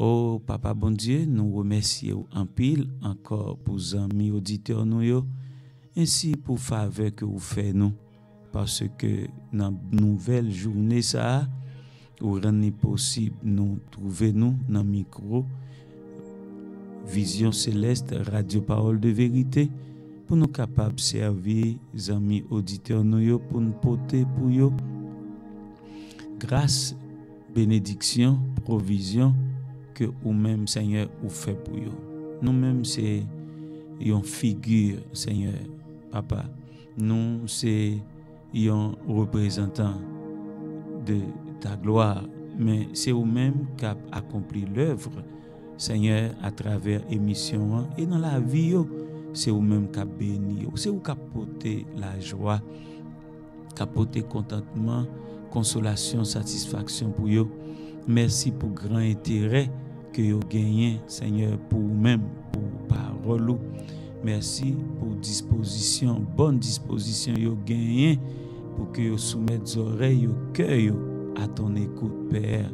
Oh, papa bon Dieu, nous remercions en pile encore pour les amis auditeurs ainsi pour faveur que vous faites nous. Parce que dans la nouvelle journée, ça, ou rendre possible nous trouver nous dans le micro Vision Céleste, Radio Parole de Vérité, pour nous capables servir les amis auditeurs pour nous porter pour eux grâce, bénédiction, provision que vous-même, Seigneur, vous fait pour eux. Nous-mêmes, c'est une figure, Seigneur, Papa. Nous, c'est un représentant de ta gloire, mais c'est vous-même qui avez accompli l'œuvre, Seigneur, à travers l'émission et dans la vie, c'est vous-même qui avez béni, c'est vous qui avez porté la joie, qui avez porté contentement, consolation, satisfaction pour vous. Merci pour grand intérêt que vous gagné, Seigneur, pour vous-même, pour parole. Merci pour disposition, bonne disposition vous gagné pour que vous soumettez oreilles, au cœur à ton écoute, Père.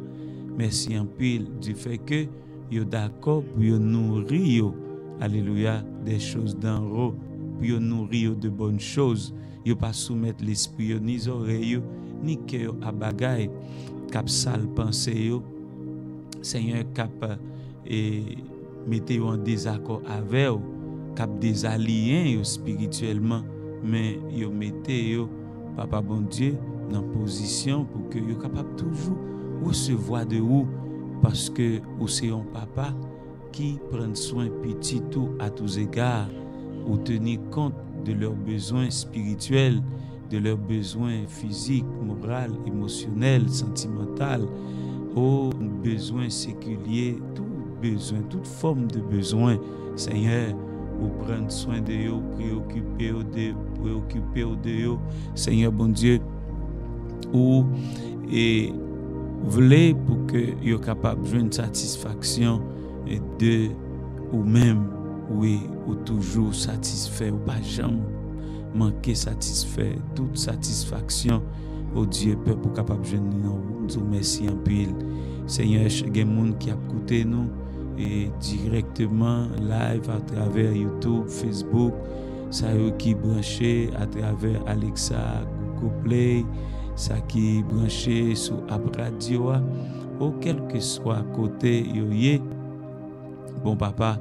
Merci en pile du fait que vous d'accord pour vous nourrir, alléluia, des choses d'en haut, pour vous nourrir de bonnes choses. Vous pas soumettre l'esprit, ni oreilles, ni cœur à bagaille, cap sale pensée, Seigneur, cap et mettez en désaccord avec vous, cap désallié spirituellement, mais vous mettez papa bon Dieu dans position pour que vous capable toujours recevoir de vous parce que vous c'est un papa qui prend soin petit tout à tous égards ou tenir compte de leurs besoins spirituels, de leurs besoins physiques, moraux, émotionnels, sentimentaux, Oh, bezwen sekulye, tout bezwen, tout form de bezwen, Seigneur, ou pren soin de yo, preokipe yo de, preokipe yo de yo, Seigneur bon Diyo, ou e vle pou ke yo kapap jwen satisfaksyon de ou menm, oui, ou toujou satisfè, ou pa jam manke satisfè, tout satisfaksyon, au Dieu peuple capable de nous merci en pile. Seigneur chaque monde qui a écouté nous et directement live à travers YouTube Facebook ça qui branché à travers Alexa Google Play ça qui branché sur App Radio ou quel que soit côté yo bon papa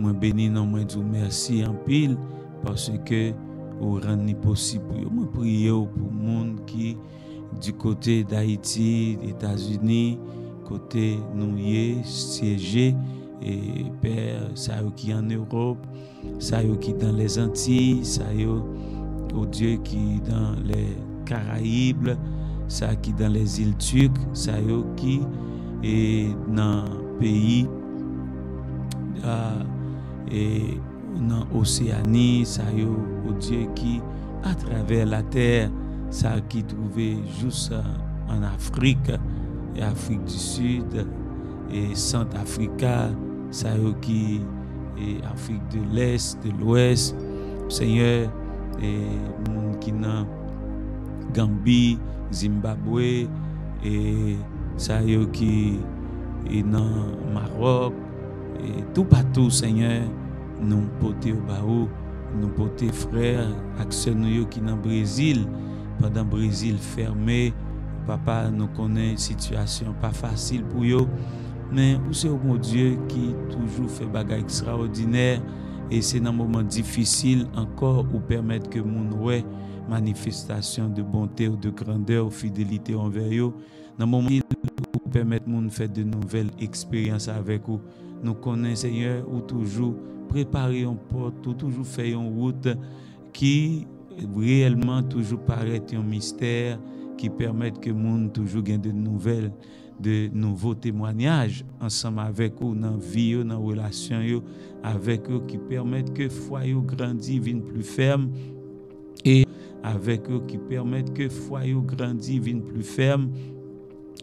moi béni non moi merci en pile parce que ou ran ni posib pou yo. Mwen priye yo pou moun ki di kote d'Haïti, d'Etats-Unis, kote nou ye, siyeje, e per sa yo ki an Europe, sa yo ki dan les Antilles, sa yo ou die ki dan les Karaibl, sa ki dan les Ile Turk, sa yo ki e nan peyi a e et dans l'Océanie, ça au Dieu qui à travers la terre, ça qui trouvait juste en Afrique, et Afrique du Sud, et Centrafrica, ça qui et Afrique de l'Est, de l'Ouest, Seigneur, et monde qui dans Gambie, Zimbabwe, et ça qui est dans Maroc, et tout partout, Seigneur, nous porter au baou, nous porter frères, nous qui dans le Brésil, pendant le Brésil fermé, papa nous connaît une situation pas facile pour eux, mais c'est au Dieu qui toujours fait bagages extraordinaires et c'est dans un moment difficile encore ou permettre que mon ouais manifestation de bonté ou de grandeur ou fidélité envers eux dans un moment où permettre de faire de nouvelles expériences avec vous. Nous connaissons Seigneur ou toujours préparer un porte ou toujours faire une route qui réellement toujours paraît un mystère qui permet que le monde toujours gagne de nouvelles de nouveaux témoignages ensemble avec eux dans la vie, dans la relation avec eux qui permettent que le foyer grandit, vienne plus ferme. Et avec eux qui permettent que le foyer grandit, vienne plus ferme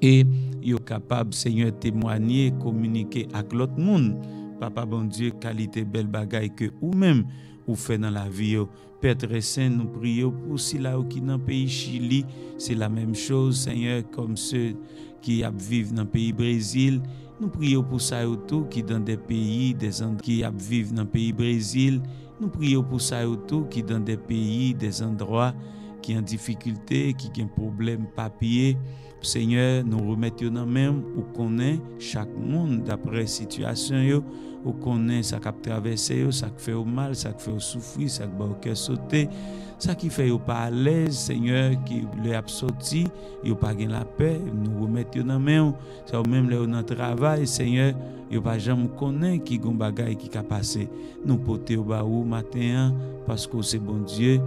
et yo capable Seigneur témoigner communiquer avec l'autre monde papa bon Dieu qualité belle bagaille que ou même ou fait dans la vie Père très saint nous prions pour si là qui dans le pays Chili c'est la même chose Seigneur comme ceux qui vivent dans le pays Brésil Nous prions pour ça tout qui dans des pays, des qui vivent dans le pays Brésil. Nous prions pour ça tout qui dans des pays, des endroits qui ont difficulté, qui ont problème papier. Seigneur, nous remettons dans même où connaît chaque monde d'après situation yo, où connaît ça qui a traversé, ça qui fait au mal, ça fait souffrir, ça qui fait sauter, ça qui fait pas à l'aise, Seigneur, qui le a sorti, yo pas gain la paix, nous remettons dans même ça même là dans travail, Seigneur, yo pas jamais connaît qui gon bagay qui a passé. Nous porter au bas matin parce que c'est bon Dieu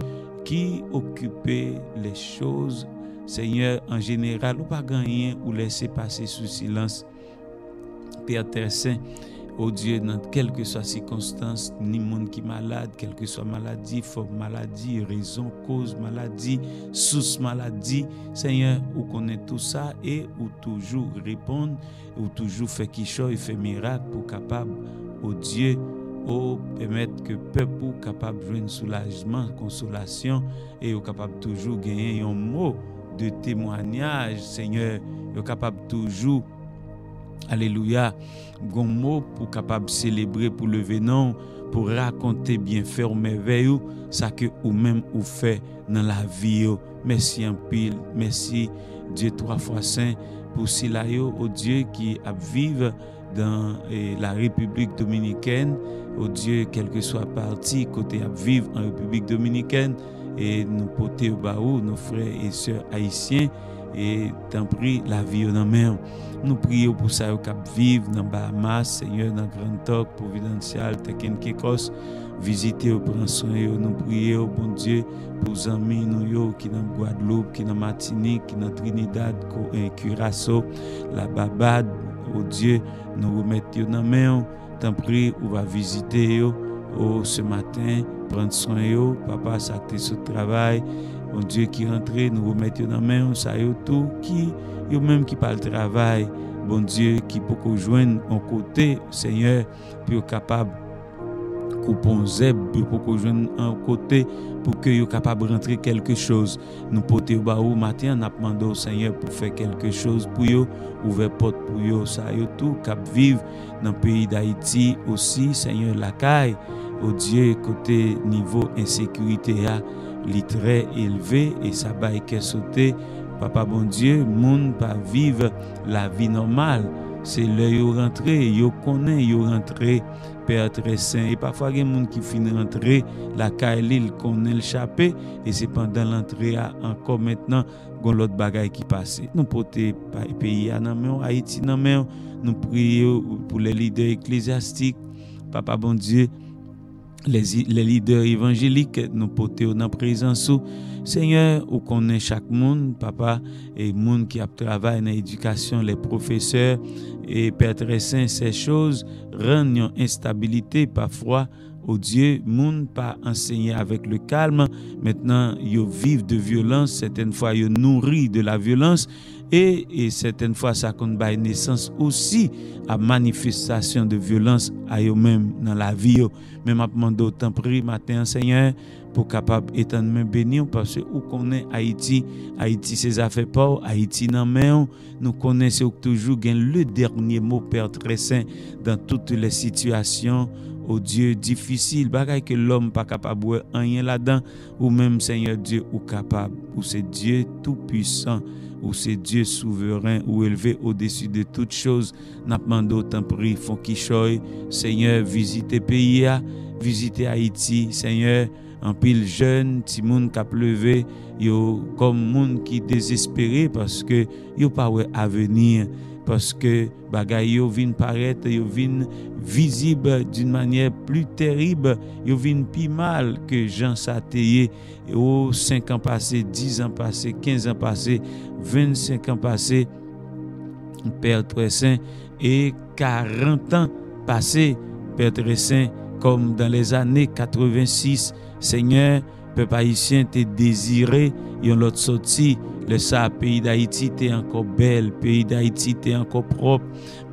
qui occupe les choses Seigneur, en général, ou pas gagner ou laisser passer sous silence. Père très saint, oh Dieu, dans quelle que soit circonstance, ni monde qui est malade, quelle que soit maladie, forme maladie, raison, cause maladie, source maladie, Seigneur, ou connaît tout ça et ou toujours répondre, ou toujours fait qui et fait miracle pour capable, oh Dieu, ou permettre que peuple capable de un soulagement, consolation et capable toujours gagner un mot de témoignage, Seigneur, est capable toujours, alléluia, bon mot pour capable célébrer pour le non, pour raconter bien faire merveille, ça que ou même ou fait dans la vie. Merci en pile, merci Dieu trois fois saint pour cela, au Dieu qui a dans eh, la République dominicaine, au Dieu, quel que soit parti, côté à en République dominicaine, et nous porter au bas nos frères et sœurs haïtiens et t'en prie la vie dans mer. Nous prions pour ça au Cap Vive, dans Bahamas, Seigneur, dans Grand Toc, Providential, Tekken Kekos, visiter au prendre soin, nous prions, bon Dieu, pour les amis nous qui dans Guadeloupe, qui dans Martinique, qui dans Trinidad, Curaçao, la Babade, au Dieu, nous remettons dans mer. T'en prie, on va visiter oh, ce matin prendre soin yo, papa sur le travail, mon Dieu qui rentre, nous remettons dans main, ça yo tout qui yo même qui parle travail, bon Dieu qui peut joindre en côté, Seigneur, pour capable coupon zeb pour que joindre un côté pour que yo capable rentrer quelque chose. Nous porter au au matin n'a demandé au Seigneur pour faire quelque chose pour yo ouvrir porte pour yo ça yo tout cap vivre dans le pays d'Haïti aussi Seigneur la caille au Dieu côté niveau insécurité a li très élevé et ça va que sauter papa bon Dieu monde pas vivre la vie normale. C'est yo rentré yo connaît yo rentré. Père très saint et parfois il y a gens qui finissent rentrer la caille connaît l'échappé. Et c'est pendant l'entrée encore maintenant gon l'autre bagaille qui passe. Nous porter Haïti nous prions pour les leaders ecclésiastiques. Papa bon Dieu les, leaders évangéliques nous porter dans présence Seigneur, ou connaît chaque monde, papa, et monde qui a travaillé dans l'éducation, les professeurs, et Père très saint, ces choses rendent instabilité parfois au Dieu, monde pas enseigné avec le calme. Maintenant, ils vivent de violence, certaines fois ils nourrissent de la violence et, certaines fois ça compte naissance aussi à manifestation de violence à eux-mêmes dans la vie. Même à demander autant prix matin Seigneur pour capable étendre bénir parce que où connaît Haïti, Haïti ses affaires pas, Haïti nan main, nous connaissons toujours le dernier mot Père très saint dans toutes les situations. Au Dieu difficile, bagaille que l'homme pas capable rien là-dedans, ou même Seigneur Dieu ou capable, ou c'est Dieu tout puissant, ou c'est Dieu souverain ou élevé au-dessus de toutes choses. N'a demandé autant prix, font Seigneur, visitez pays, visitez Haïti, Seigneur, en pile jeune, ti moun qui levé, yo comme moun qui désespéré parce que yo pas avenir parce que bagay yo vin paraître, yo vin visible d'une manière plus terrible, yo vin plus mal que Jean Sateye au 5 ans passés, 10 ans passés, 15 ans passés, 25 ans passés, Père très saint et 40 ans passés, Père très saint comme dans les années 86, Seigneur, peuple haïtien te désiré, yon l'autre sorti, le ça, pays d'Haïti t'es encore belle, pays d'Haïti t'es encore propre,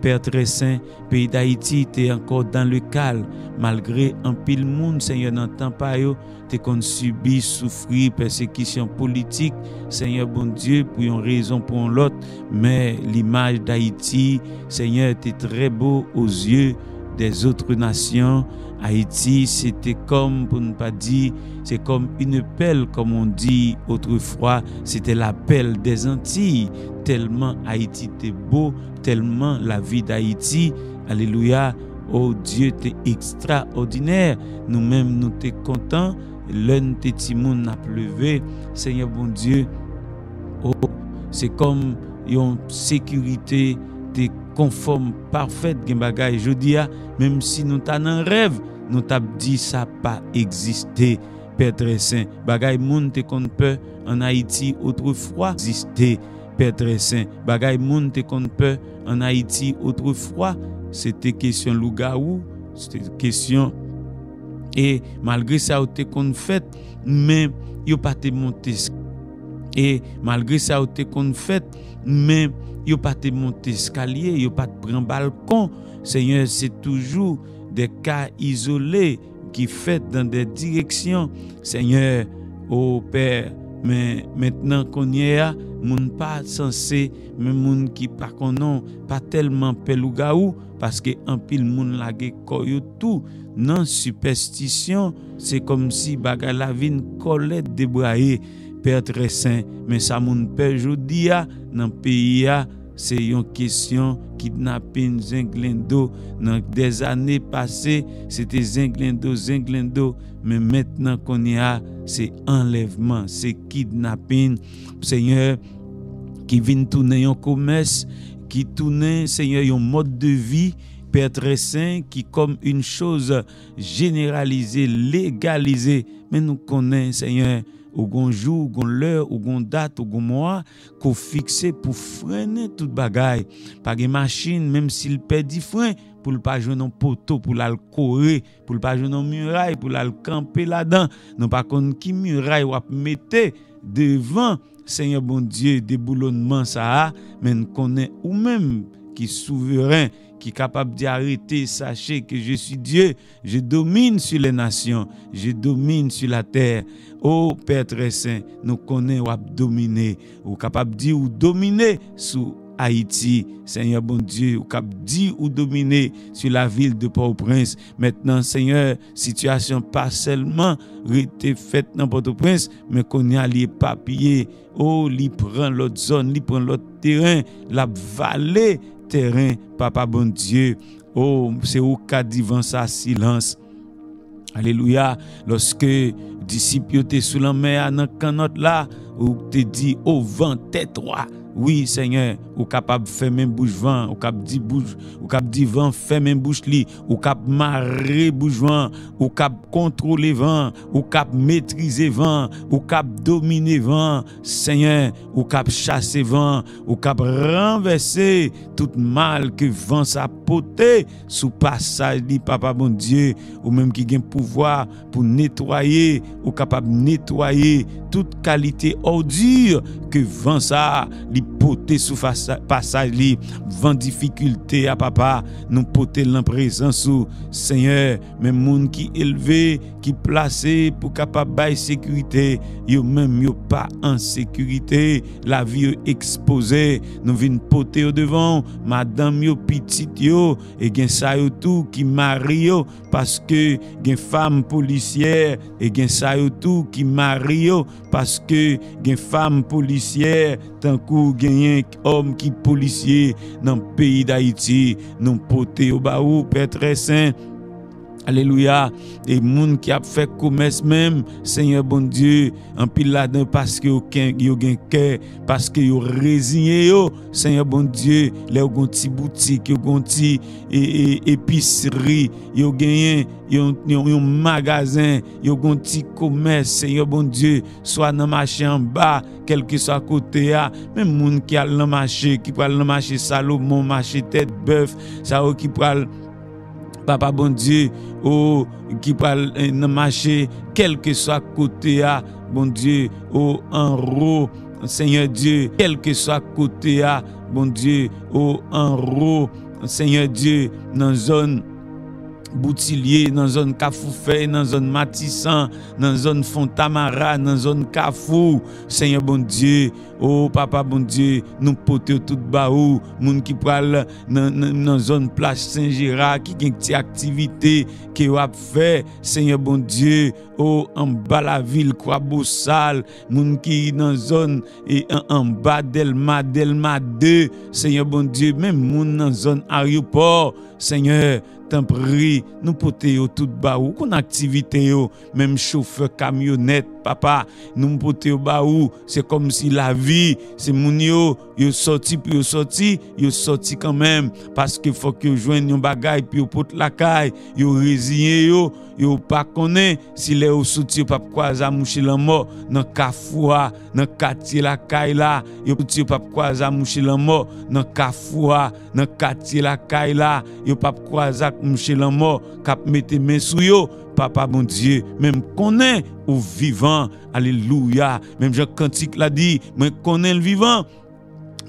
Père très saint, pays d'Haïti t'es encore dans le calme, malgré un pile monde, Seigneur, n'entend pas yo, t'es qu'on subit, souffrir, persécution politique, Seigneur bon Dieu, pour une raison, pour l'autre, mais l'image d'Haïti, Seigneur, t'es très beau aux yeux des autres nations, Haïti, c'était comme, pour ne pas dire, c'est comme une pelle, comme on dit autrefois, c'était la pelle des Antilles. Tellement Haïti était beau, tellement la vie d'Haïti, alléluia, oh Dieu, t'es extraordinaire. Nous-mêmes, nous t'es contents. L'un de timoun n'a pleuvé. Seigneur bon Dieu, oh, c'est comme une sécurité, t'es konform parfet gen bagay jodi ya, mem si nou ta nan rev, nou tap di sa pa egziste, Petre Saint. Bagay moun te konpe an Haiti outrefwa, egziste, Petre Saint. Bagay moun te konpe an Haiti outrefwa, se te kesyon louga ou, se te kesyon, e malgre sa ou te konfet, men yo pa te montes et malgré ça te kon fait, mais yo pas te monté escalier, yo pas te prendre balcon. Seigneur, c'est toujours des cas isolés qui fait dans des directions. Seigneur, oh Père, mais maintenant qu'on y est, moun pas censé, mais moun qui pas non, pas tellement pelougaou, parce que un pile moun lage koyo tout, non superstition, c'est comme si baga la vine colette débraillé, Père très saint, mais ça moun père jodia, dans pays c'est une question kidnapping Zinglendo. Dans des années passées, c'était Zinglendo, Zinglendo. Mais maintenant qu'on y a, c'est enlèvement, c'est kidnapping. Seigneur, qui vient tourner un commerce, qui tourne, Seigneur, un mode de vie. Père très saint, qui comme une chose généralisée, légalisée, mais nous connaissons, Seigneur, ou gon jour, ou gon l'heure, ou gon date, ou gon mois, qu'on fixe pour freiner toute bagaille. Pas de machine, même s'il perd du frein, pour ne pas jouer un poteau, pour le courir, pour ne pas jouer un muraille, pour le camper là-dedans. Non pas qu'on qui muraille ou mettre devant, Seigneur bon Dieu, déboulonnement ça, mais nous connaît ou même qui souverain, qui est capable d'arrêter, sachez que je suis Dieu, je domine sur les nations, je domine sur la terre. Oh Père très saint, nous connaissons ou dominer, ou capable de ou dominer sur Haïti, Seigneur bon Dieu, ou cap dire ou dominer sur la ville de Port-au-Prince. Maintenant, Seigneur, situation pas seulement faite dans Port-au-Prince, mais qu'on y les papiers. Oh, il prend l'autre zone, il prend l'autre terrain, la vallée terrain, papa bon Dieu. Oh, c'est au cas divin ça silence. Alléluia. Lorsque disciples étaient sous la mer dans canot là, ou te dit au vent tais-toi. Oui, Seigneur, ou capable de faire bouche vent, ou capable de bouche, ou capable de vent faire bouche li, ou capable marrer bouche vent, ou capable contrôler vent, ou capable maîtriser vent, ou capable dominer vent, Seigneur, ou capable chasser vent, ou capable renverser tout mal que vent sa poté sous passage li papa bon Dieu, ou même qui gagne pouvoir pour nettoyer, ou capable nettoyer toute qualité ordure que vent ça poté sous passage li vent difficulté à papa nous poté en présence sous. Seigneur même monde qui élevé qui placé pour capable sécurité yo même yo pas en sécurité. La vie exposée. Nous vinn poté au devant. Madame yo petite yo et gen ça yo tout qui marie parce que gen femme policière et gen ça yo tout qui marie parce que gen femme policière tant que gen homme qui policier dans le pays d'Haïti. Non poté au baou père très saint Alléluia. Des gens qui a fait commerce même, Seigneur bon Dieu, en pile là-dedans parce que yo gen cœur, parce que yo résigné Seigneur bon Dieu, les ont ti boutique, yo gon ti épicerie, yo gagné yon, yon, magasin, yo gon ti commerce, Seigneur bon Dieu, soit dans marché en bas, quel que soit côté là, même moun qui a le marché, qui prend le marché Salomon, marché tête bœuf, ça qui prend Papa bon Dieu, oh, qui parle dans marché, quel que soit côté à, bon Dieu, oh, en haut, Seigneur Dieu, quel que soit côté à, bon Dieu, oh, en haut, Seigneur Dieu, dans zone Boutillier, dans zone Kafoufé, dans zone Matissan, dans zone Fontamara, dans zone Kafou. Seigneur bon Dieu, oh papa bon Dieu, nous portons tout baou, moun qui parle dans dans zone plage Saint-Gérard qui a une activité qui a fait, Seigneur bon Dieu, oh en bas la ville Croix-Boussal, moun qui dans zone et en, bas Delma, Delma 2, Seigneur bon Dieu, même moun dans zone aéroport, Seigneur, t'en prie, nous porter tout bas ou. Qu'on activité yo, même chauffeur camionnette, papa, nous porter au bas c'est comme si la vie, c'est mon yo, yo sorti puis yo sorti, yo sorti quand même parce qu'il faut que joigne un bagay puis yo porte la caille, yo résigné yo, yo pas connaît si les au sorti pas croiser moucher la mort dans kafoua, dans quartier la caille là, yo sorti pas croiser moucher la mort dans kafoua, dans quartier la caille là, yo la mort cap mettre main sou yo. Papa bon Dieu, même connaît ou vivant, alléluia, même Jean Cantique l'a dit, mais connaît le vivant,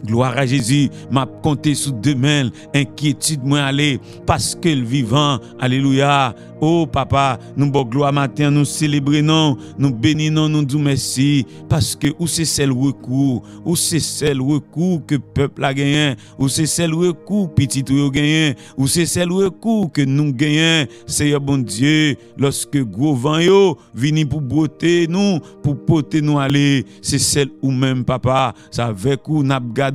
Gloire à Jésus, m'a compté sous deux mains, inquiétude moi aller parce que le vivant, alléluia, Oh papa, nous bon gloire matin, nous célébrons, nous bénissons, nous disons merci, parce que où c'est celle recours, où c'est celle recours que le peuple a gagné, où c'est celle recours petit ou gagné, où c'est celle recours que nous gagnons, Seigneur bon Dieu, lorsque gros vent yo vini pour broter nous, pour porter nous aller, c'est celle ou même papa, ça avec ou n'a gardé,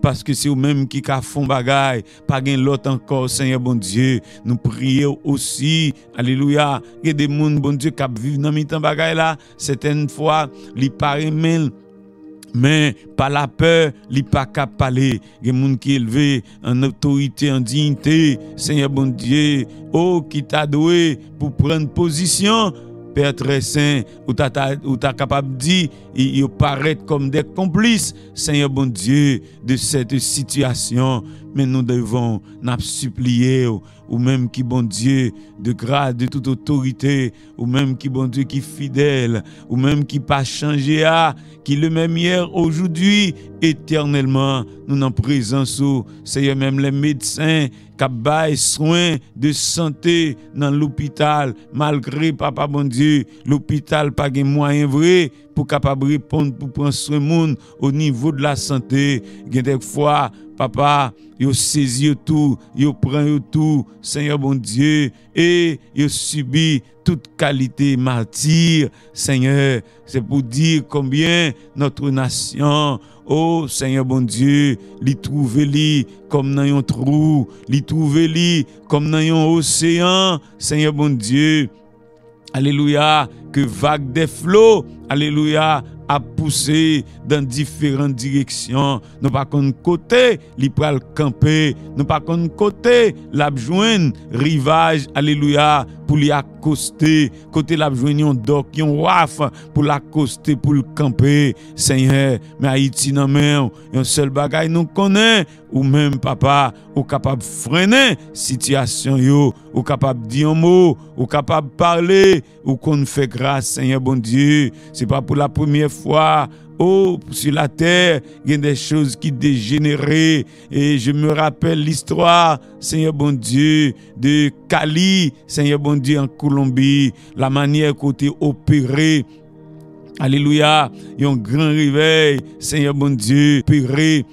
parce que c'est ou même qui a font bagaille, pas l'autre encore, Seigneur bon Dieu, nous prions aussi Alléluia. Il y a des gens, bon Dieu, qui vivent dans le temps là. Certaines fois, ils paraissent mais par la peur, ils pas capable parler. Il y a qui élevés en autorité, en dignité. Seigneur bon Dieu, oh, qui t'a doué pour prendre position. Père très saint, ou t'as capable de dire, ils paraissent comme des complices, Seigneur bon Dieu, de cette situation. Mais nous devons nous supplier, ou même qui bon Dieu de grâce, de toute autorité, ou même qui bon Dieu qui fidèle, ou même qui pas changé à, qui le même hier, aujourd'hui, éternellement, nous en présence, Seigneur, même les médecins, qui soins de santé dans l'hôpital, malgré, papa bon Dieu, l'hôpital pas de moyens vrais pour capable répondre, pour prendre soin au niveau de la santé. Papa, yo saisi tout, yo prend tout, Seigneur bon Dieu, et yo subi toute qualité martyr, Seigneur. C'est pour dire combien notre nation, oh Seigneur bon Dieu, li trouve comme dans un trou, li trouve li comme dans un océan, Seigneur bon Dieu. Alléluia, que vague des flots, alléluia, a poussé dans différentes directions. Nous pas qu'on côté, li pral camper, nous pas qu'on côté, la rivage, alléluia, pour l'y accoster, côté la un doc, yon waf pour l'accoster, pour le camper. Seigneur, mais Haïti nan men, yon seul bagay nous connaît, ou même papa, ou capable freiner situation yo, ou capable dire un mot, ou capable parler, ou qu'on fait grâce, Seigneur bon Dieu. C'est pas pour la première fois Oh, sur la terre, il y a des choses qui dégénéraient. Et je me rappelle l'histoire, Seigneur bon Dieu, de Cali, Seigneur bon Dieu, en Colombie, la manière côté opéré. Alléluia, il y a un grand réveil, Seigneur bon Dieu, opéré.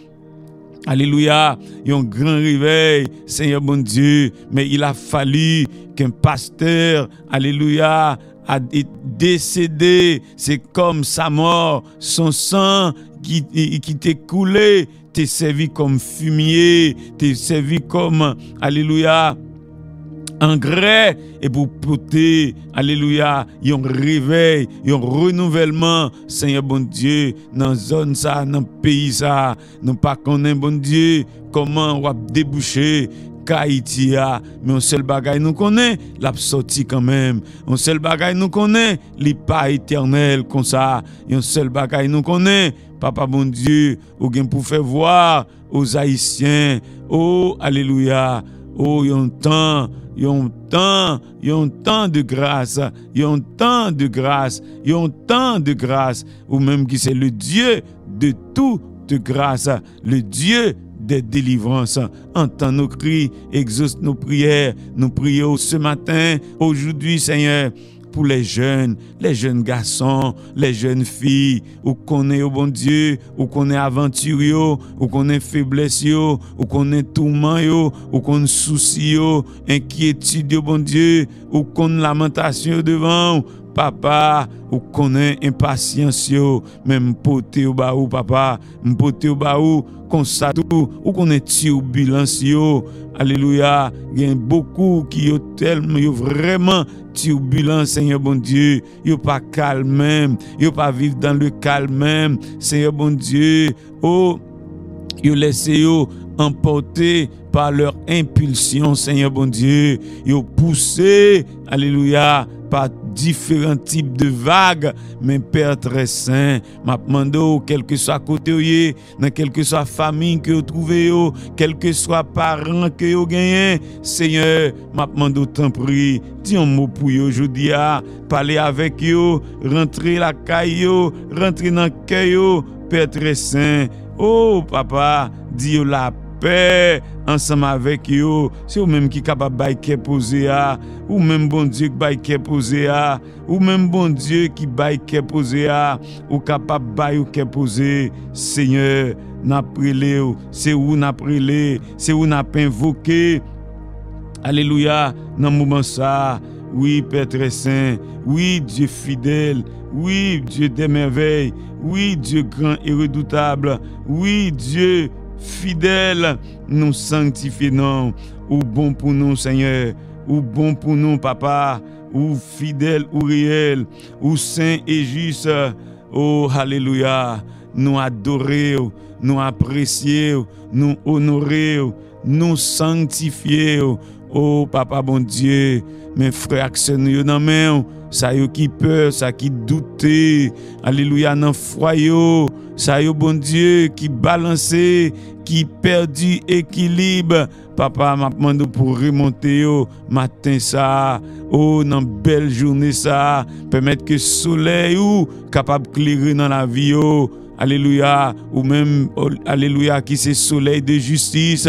Alléluia, il y a un grand réveil, Seigneur bon Dieu, mais il a fallu qu'un pasteur, Alléluia, a décédé, c'est comme sa mort, son sang qui, qui t'est coulé, t'est servi comme fumier, t'est servi comme, alléluia, engrais et pour porter, alléluia, un réveil, un renouvellement, Seigneur bon Dieu, dans zone ça, dans pays ça, nous pas connaît bon Dieu, comment on va déboucher, Haïti mais un seul bagage nous connaît, l'a quand même. Un seul bagage nous connaît, n'est pas éternel comme ça. Un seul bagage nous connaît, papa bon Dieu, ou bien pour faire voir aux Haïtiens, oh alléluia, Oh, yon temps, yon temps, yon temps de grâce, yon temps de grâce, yon temps de grâce, ou même qui c'est le Dieu de toute grâce, le Dieu des délivrances. Entends nos cris, exauce nos prières. Nous prions ce matin, aujourd'hui, Seigneur, pour les jeunes, les jeunes garçons, les jeunes filles, ou qu'on est au bon Dieu, ou qu'on est aventurier, ou qu'on est faiblesse, ou qu'on est tourment, ou qu'on souci, inquiétude au bon Dieu, ou qu'on lamentation devant, papa, ou connaît impatience, même poté au baou, papa, poté au baou, tout, ou connaît turbulence, alléluia, il y a beaucoup qui ont tellement, vraiment turbulent, Seigneur bon Dieu, yo pas calme même, yo pas vivre dans le calme Seigneur bon Dieu, oh, yo laissé emporter par leur impulsion, Seigneur bon Dieu, yo poussé, alléluia, par différents types de vagues, mais Père très saint, m'a demandé, quel que soit côté, dans quelle que soit famille que vous trouvez, quel que soit parent que vous gagnez, Seigneur, m'a demandé tant pris, dis un mot pour vous aujourd'hui, parler avec vous, rentrer la caille, rentrer dans le cœur, Père très saint, oh papa, dis la paix ensemble avec eux. C'est eux-mêmes qui capables de poser à, ou même bon Dieu qui poser à, ou même bon Dieu qui baille poser à, ou capable de poser. Seigneur, n'a c'est où n'a c'est où n'a invoqué. Alléluia, dans moment ça. Oui, Père très saint. Oui, Dieu fidèle. Oui, Dieu des merveilles. Oui, Dieu grand et redoutable. Oui, Dieu fidèle, nous sanctifions, ou bon pour nous, Seigneur, ou bon pour nous, Papa, ou fidèle ou réel, ou saint et juste. Oh, Alléluia, nous adorer, nous apprécier, nous honorer, nous sanctifier. Oh, Papa bon Dieu, mes frères, que nous dans ça y qui peur, ça qui douter. Alléluia, dans foyer, ça bon Dieu qui balancé, qui perdu équilibre. Papa m'a demandé pour remonter au matin ça, oh dans belle journée ça, permettre que le soleil ou capable d'éclairer dans la vie Alléluia, ou même, Alléluia, qui c'est soleil de justice,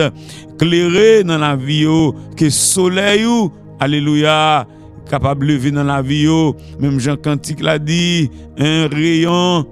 éclairer dans la vie, que soleil ou, Alléluia, capable de lever dans la vie, même Jean Cantique l'a dit, un rayon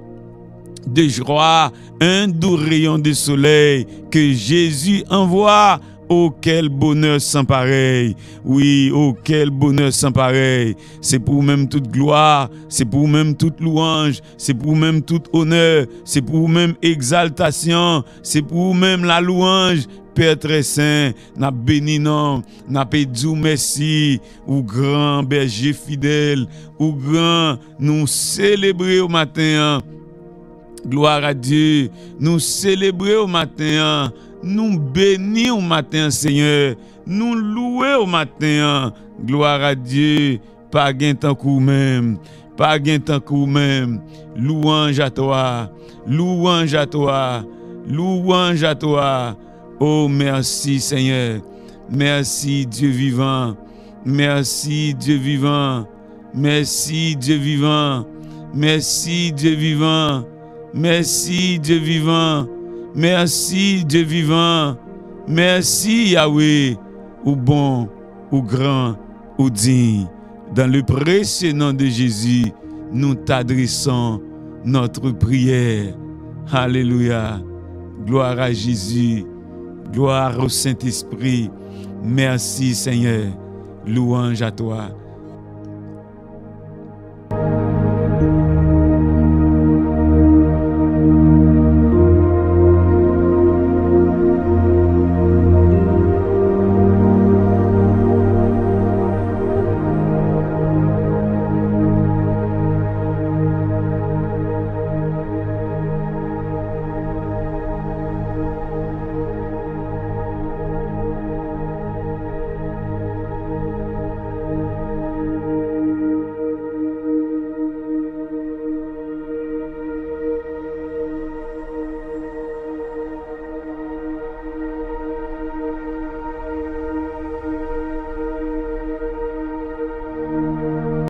de joie, un doux rayon de soleil que Jésus envoie Oh, quel bonheur sans pareil. Oui, oh, quel bonheur sans pareil. C'est pour même toute gloire, c'est pour même toute louange, c'est pour même tout honneur, c'est pour même exaltation, c'est pour même la louange. Père très saint, n'a béni n'a dit merci, ou grand berger fidèle, ou grand, nous célébrer au matin. Gloire à Dieu, nous célébrer au matin nous bénir au matin, Seigneur. Nous louer au matin. Gloire à Dieu. Pas gain tant coup même. Pas gain tant coup même. Louange à toi. Louange à toi. Louange à toi. Oh, merci, Seigneur. Merci, Dieu vivant. Merci, Dieu vivant. Merci, Dieu vivant. Merci, Dieu vivant. Merci, Dieu vivant. Merci Dieu vivant. Merci Yahweh, ou bon, ou grand, ou digne. Dans le précieux nom de Jésus, nous t'adressons notre prière. Alléluia. Gloire à Jésus. Gloire au Saint-Esprit. Merci Seigneur. Louange à toi.